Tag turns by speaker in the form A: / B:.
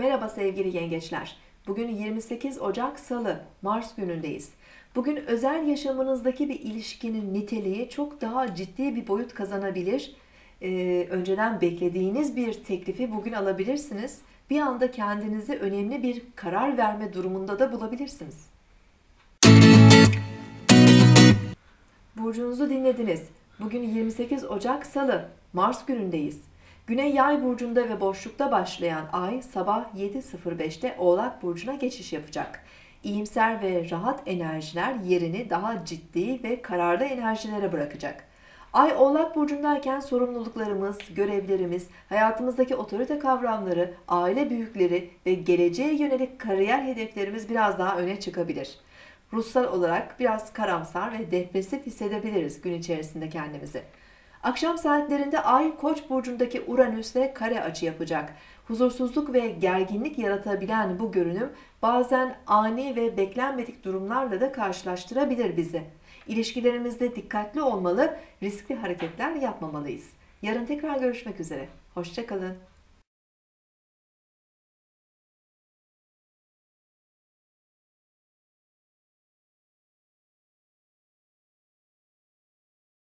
A: Merhaba sevgili yengeçler. Bugün 28 Ocak Salı, Mars günündeyiz. Bugün özel yaşamınızdaki bir ilişkinin niteliği çok daha ciddi bir boyut kazanabilir. Ee, önceden beklediğiniz bir teklifi bugün alabilirsiniz. Bir anda kendinizi önemli bir karar verme durumunda da bulabilirsiniz. Burcunuzu dinlediniz. Bugün 28 Ocak Salı, Mars günündeyiz. Güney Yay burcunda ve boşlukta başlayan ay sabah 7.05'te Oğlak burcuna geçiş yapacak. İyimser ve rahat enerjiler yerini daha ciddi ve kararlı enerjilere bırakacak. Ay Oğlak burcundayken sorumluluklarımız, görevlerimiz, hayatımızdaki otorite kavramları, aile büyükleri ve geleceğe yönelik kariyer hedeflerimiz biraz daha öne çıkabilir. Ruhsal olarak biraz karamsar ve depresif hissedebiliriz gün içerisinde kendimizi. Akşam saatlerinde Ay Koç burcundaki Uranüs'le kare açı yapacak. Huzursuzluk ve gerginlik yaratabilen bu görünüm bazen ani ve beklenmedik durumlarla da karşılaştırabilir bizi. İlişkilerimizde dikkatli olmalı, riskli hareketler yapmamalıyız. Yarın tekrar görüşmek üzere. Hoşçakalın.